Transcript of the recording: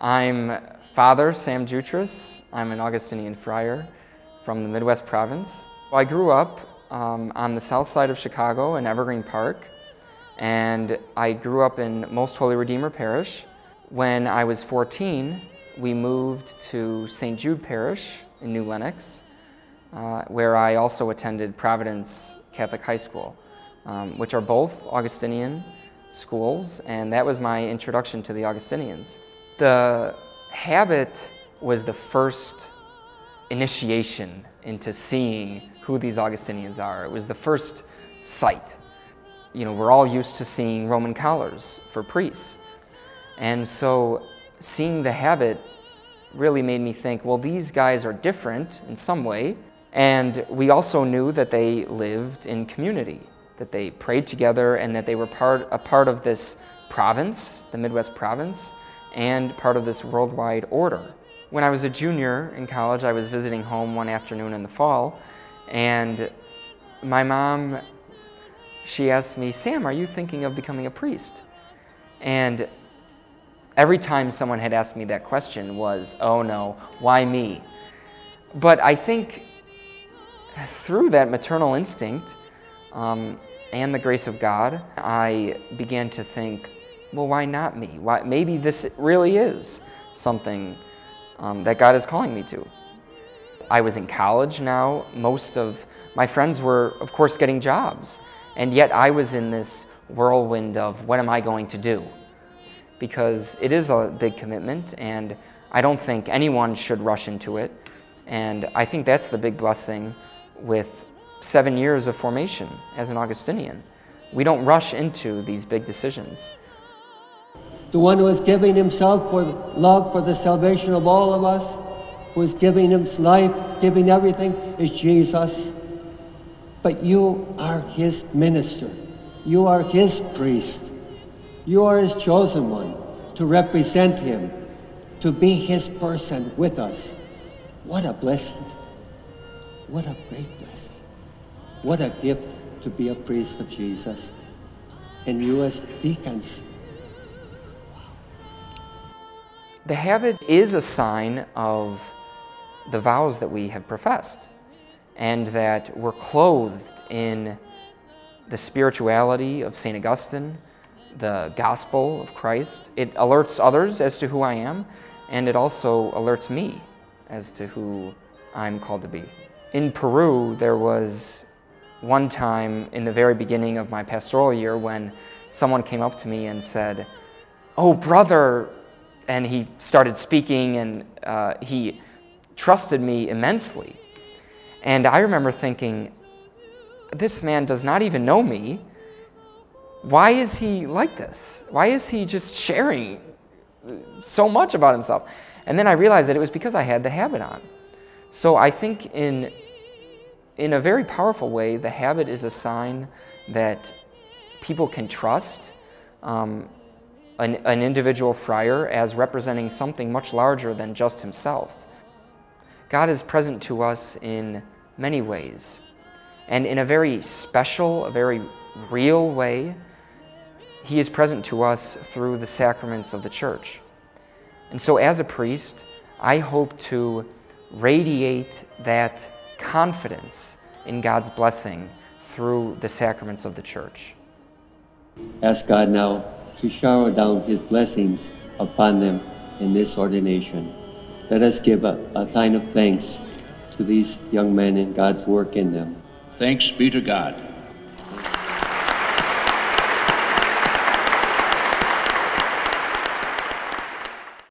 I'm Father Sam Joutras. I'm an Augustinian friar from the Midwest province. I grew up um, on the south side of Chicago in Evergreen Park, and I grew up in Most Holy Redeemer Parish. When I was 14, we moved to St. Jude Parish in New Lenox, uh, where I also attended Providence Catholic High School, um, which are both Augustinian schools, and that was my introduction to the Augustinians. The habit was the first initiation into seeing who these Augustinians are. It was the first sight. You know, we're all used to seeing Roman collars for priests. And so seeing the habit really made me think, well, these guys are different in some way. And we also knew that they lived in community, that they prayed together and that they were part, a part of this province, the Midwest province, and part of this worldwide order. When I was a junior in college, I was visiting home one afternoon in the fall, and my mom, she asked me, Sam, are you thinking of becoming a priest? And every time someone had asked me that question was, oh no, why me? But I think through that maternal instinct um, and the grace of God, I began to think, well, why not me? Why, maybe this really is something um, that God is calling me to. I was in college now. Most of my friends were, of course, getting jobs. And yet I was in this whirlwind of what am I going to do? Because it is a big commitment, and I don't think anyone should rush into it. And I think that's the big blessing with seven years of formation as an Augustinian. We don't rush into these big decisions. The one who is giving himself for love for the salvation of all of us, who is giving his life, giving everything, is Jesus. But you are his minister. You are his priest. You are his chosen one to represent him, to be his person with us. What a blessing. What a great blessing. What a gift to be a priest of Jesus. And you as deacons, The habit is a sign of the vows that we have professed and that we're clothed in the spirituality of St. Augustine, the gospel of Christ. It alerts others as to who I am, and it also alerts me as to who I'm called to be. In Peru, there was one time in the very beginning of my pastoral year when someone came up to me and said, Oh, brother, and he started speaking and uh, he trusted me immensely. And I remember thinking, this man does not even know me. Why is he like this? Why is he just sharing so much about himself? And then I realized that it was because I had the habit on. So I think in, in a very powerful way, the habit is a sign that people can trust. Um, an, an individual friar as representing something much larger than just himself. God is present to us in many ways, and in a very special, a very real way, He is present to us through the sacraments of the Church. And so, as a priest, I hope to radiate that confidence in God's blessing through the sacraments of the Church. Ask God now to shower down his blessings upon them in this ordination. Let us give a, a sign of thanks to these young men and God's work in them. Thanks be to God.